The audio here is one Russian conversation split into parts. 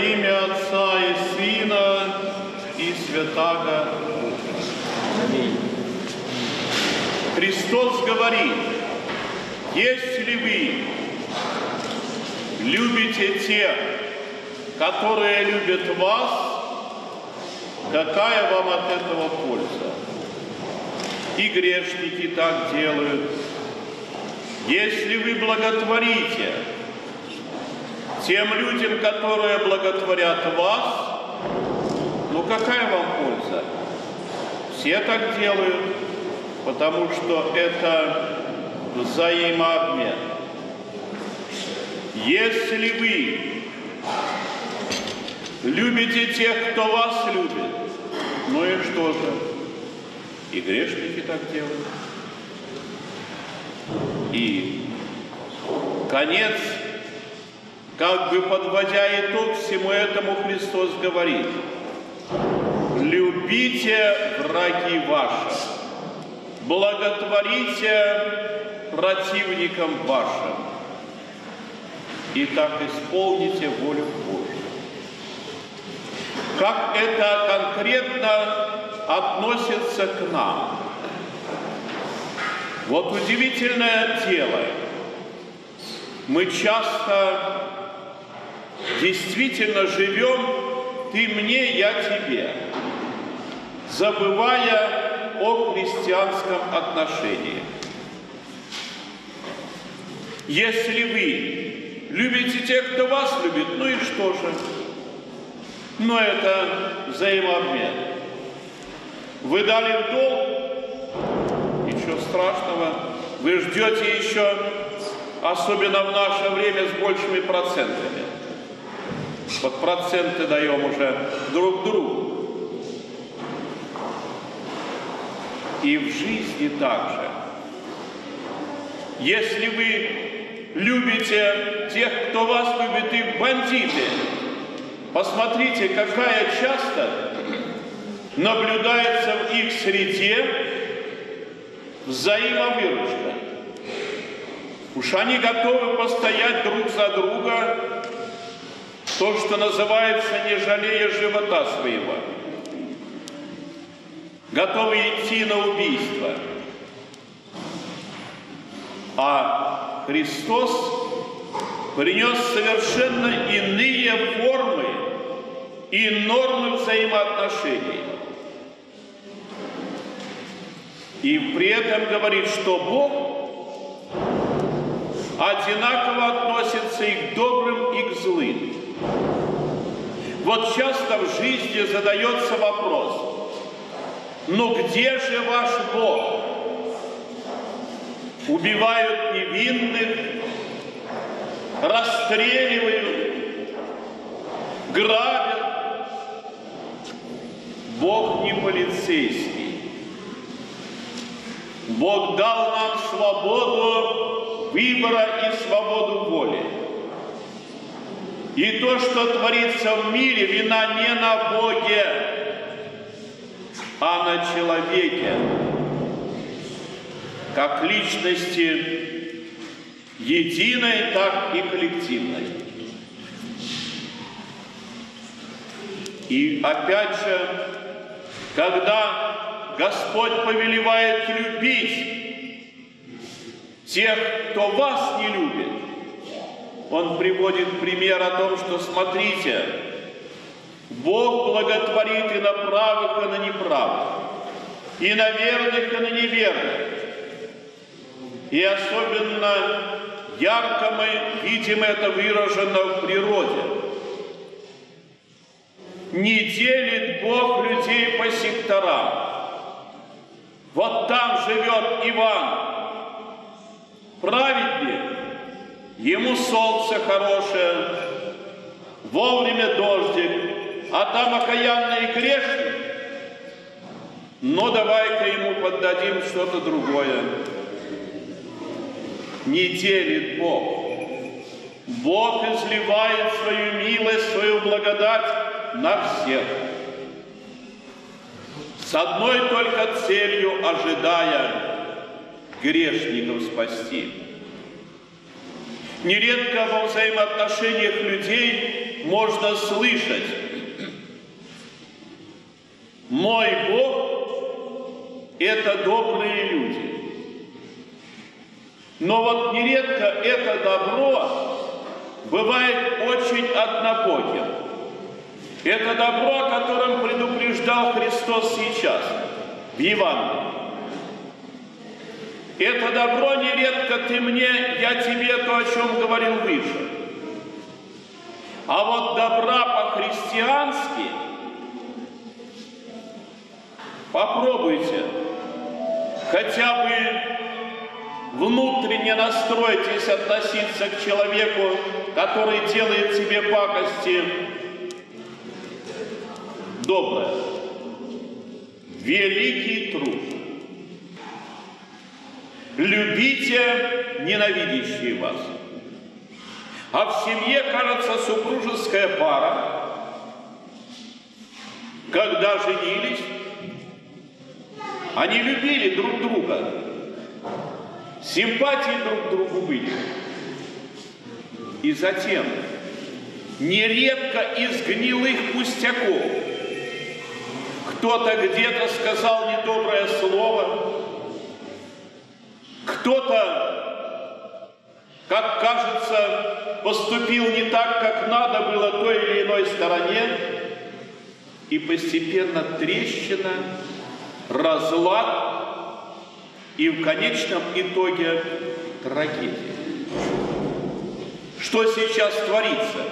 имя Отца и Сына и Святаго Духа. Христос говорит, если вы любите тех, которые любят вас, какая вам от этого польза? И грешники так делают. Если вы благотворите тем людям, которые благотворят вас, ну какая вам польза? Все так делают, потому что это взаимообмен. Если вы любите тех, кто вас любит, ну и что же? И грешники так делают. И конец, как бы подводя итог всему этому, Христос говорит, любите враги ваши, благотворите противникам вашим, и так исполните волю Божью. Как это конкретно относится к нам? Вот удивительное дело. Мы часто действительно живем «ты мне, я тебе», забывая о христианском отношении. Если вы любите тех, кто вас любит, ну и что же? Но это взаимообмен. Вы дали в долг, ничего страшного. Вы ждете еще, особенно в наше время, с большими процентами. Вот проценты даем уже друг другу. И в жизни также. Если вы любите тех, кто вас любит, их бандиты, посмотрите, какая часто наблюдается в их среде взаимовыручка. Уж они готовы постоять друг за друга, то, что называется, не жалея живота своего. Готовы идти на убийство. А Христос принес совершенно иные формы и нормы взаимоотношений. И при этом говорит, что Бог одинаково относится и к добрым, и к злым. Вот часто в жизни задается вопрос, ну где же ваш Бог? Убивают невинных, расстреливают, грабят. Бог не полицейский. Бог дал нам свободу выбора и свободу воли. И то, что творится в мире, вина не на Боге, а на человеке, как личности единой, так и коллективной. И опять же, когда Господь повелевает любить тех, кто вас не любит, Он приводит пример о том, что смотрите, Бог благотворит и на правых, и на неправых, и на верных, и на неверных. И особенно ярко мы видим это выражено в природе. Не делит Бог людей по секторам. Вот там живет Иван, праведник, ему солнце хорошее, вовремя дождик, а там окаянный грешник, но давай-ка ему поддадим что-то другое не делит Бог. Бог изливает свою милость, свою благодать на всех. С одной только целью ожидая грешников спасти. Нередко во взаимоотношениях людей можно слышать. Мой Бог – это добрые люди. Но вот нередко это добро бывает очень однобоким. Это добро, о котором предупреждал Христос сейчас, в Евангелии. Это добро нередко ты мне, я тебе то, о чем говорил выше. А вот добра по-христиански попробуйте хотя бы внутренне настройтесь относиться к человеку, который делает тебе пакости доброе. Великий труд. Любите ненавидящие вас. А в семье, кажется, супружеская пара, когда женились, они любили друг друга, симпатии друг к другу были. И затем, нередко из гнилых пустяков, кто-то где-то сказал недоброе слово, кто-то, как кажется, поступил не так, как надо было той или иной стороне, и постепенно трещина, разлад и в конечном итоге трагедия. Что сейчас творится?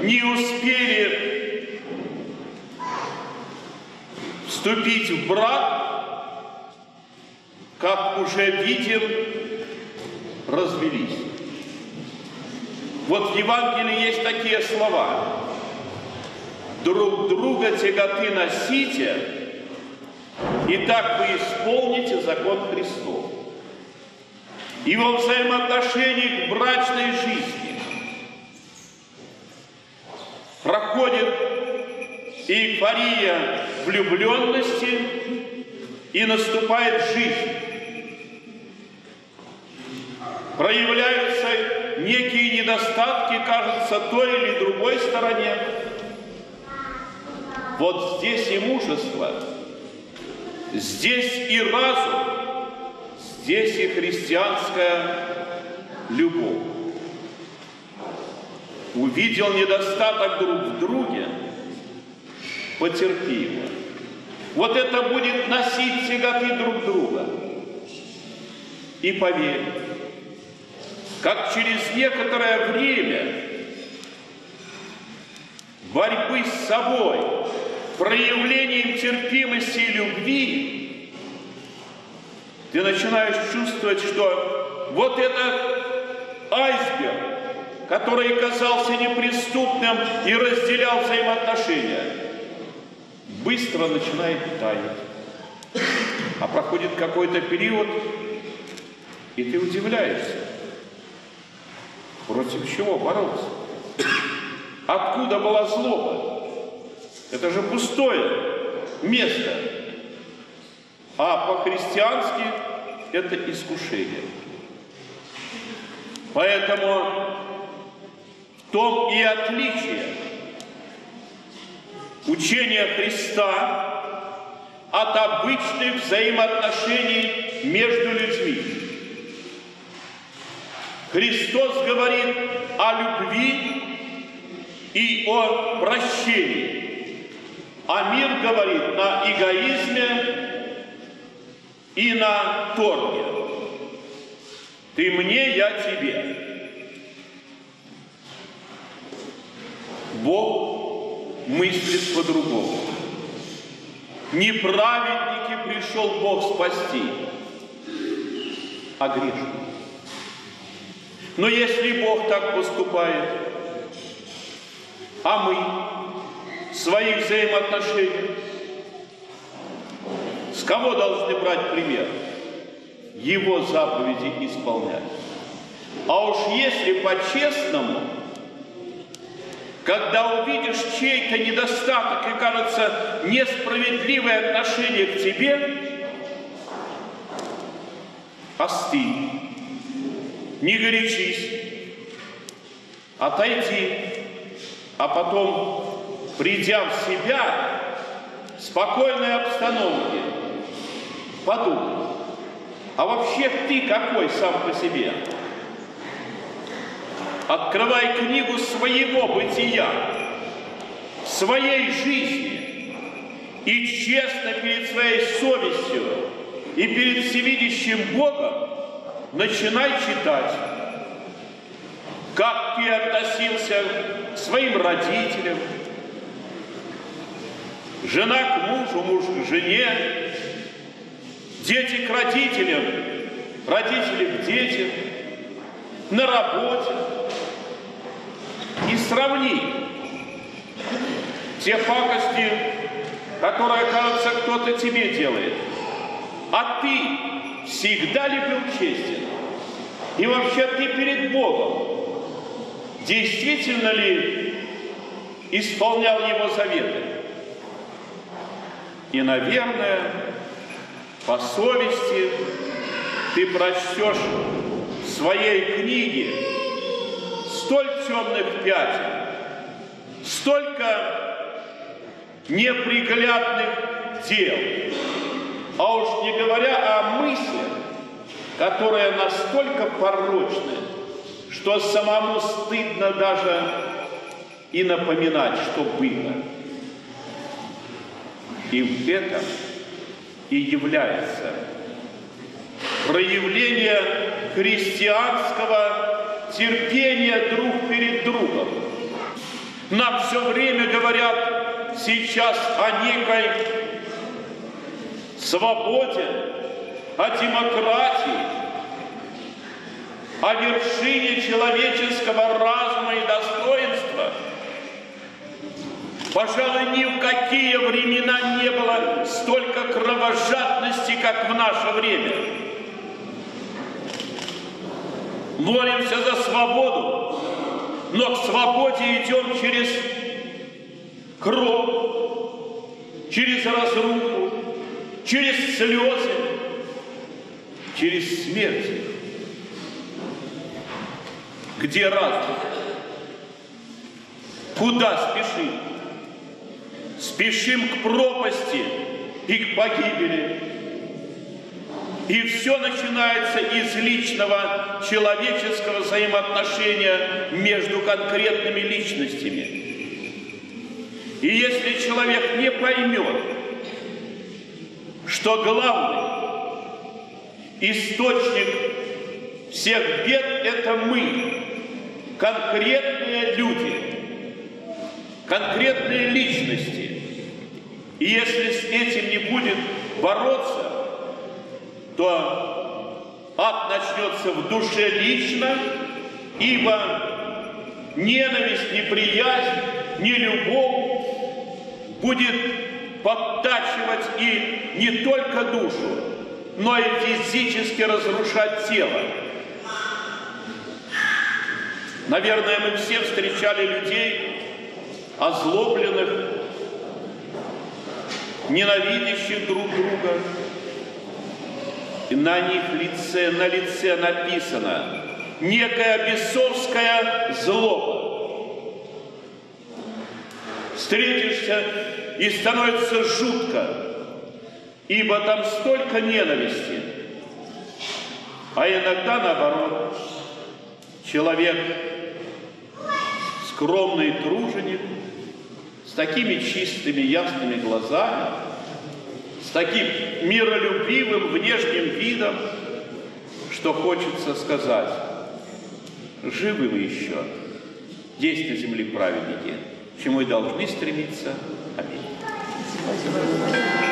Не успели вступить в брак, как уже видим, развелись. Вот в Евангелии есть такие слова. Друг друга тяготы носите, и так вы исполните закон Христов. И во взаимоотношении к брачной жизни проходит эйфория влюбленности и наступает жизнь. Проявляются некие недостатки, кажется, той или другой стороне. Вот здесь и мужество, здесь и разум, здесь и христианская любовь. Увидел недостаток друг в друге, потерпи его. Вот это будет носить тяготы друг друга. И поверь, как через некоторое время борьбы с собой, проявлением терпимости и любви, ты начинаешь чувствовать, что вот этот айсберг, который казался неприступным и разделял взаимоотношения, быстро начинает таять. А проходит какой-то период, и ты удивляешься, против чего бороться? Откуда была злоба? Это же пустое место. А по-христиански это искушение. Поэтому в том и отличие учения Христа от обычных взаимоотношений между людьми. Христос говорит о любви и о прощении. А мир говорит на эгоизме и на торге. Ты мне, я тебе. Бог мыслит по-другому. Не праведники пришел Бог спасти, а грешники. Но если Бог так поступает, а мы в своих взаимоотношениях, с кого должны брать пример? Его заповеди исполнять. А уж если по-честному, когда увидишь чей-то недостаток и кажется несправедливое отношение к тебе, остынь, не горячись, отойди, а потом, придя в себя, в спокойной обстановке, подумай, а вообще ты какой сам по себе? Открывай книгу своего бытия, своей жизни и честно перед своей совестью и перед всевидящим Богом начинай читать, как ты относился к своим родителям, жена к мужу, муж к жене, дети к родителям, родители к детям, на работе. И сравни те пакости, которые, кажется, кто-то тебе делает. А ты всегда ли был честен? И вообще ты перед Богом действительно ли исполнял Его заветы? И, наверное, по совести ты прочтешь в своей книге столь темных пятен, столько неприглядных дел, а уж не говоря о мыслях, которые настолько порочны, что самому стыдно даже и напоминать, что было. И в этом и является проявление христианского терпения друг перед другом. Нам все время говорят сейчас о некой свободе, о демократии, о вершине человеческого разума и достоинства – Пожалуй, ни в какие времена не было столько кровожадности, как в наше время. Молимся за свободу, но к свободе идем через кровь, через разруху, через слезы, через смерть. Где разум? Куда спешить? спешим к пропасти и к погибели. И все начинается из личного человеческого взаимоотношения между конкретными личностями. И если человек не поймет, что главный источник всех бед – это мы, конкретные люди, конкретные личности, и если с этим не будет бороться, то ад начнется в душе лично, ибо ненависть, неприязнь, нелюбовь будет подтачивать и не только душу, но и физически разрушать тело. Наверное, мы все встречали людей, озлобленных, ненавидящих друг друга. И на них лице, на лице написано некая бесовская злоба. Встретишься и становится жутко, ибо там столько ненависти. А иногда наоборот, человек скромный труженик – такими чистыми, ясными глазами, с таким миролюбивым внешним видом, что хочется сказать, живы вы еще, есть на земле праведники, к чему и должны стремиться. り。